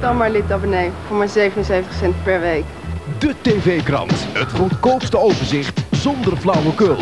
dan maar lid-abonnee voor maar 77 cent per week. De TV-krant. Het goedkoopste overzicht zonder flauwekul.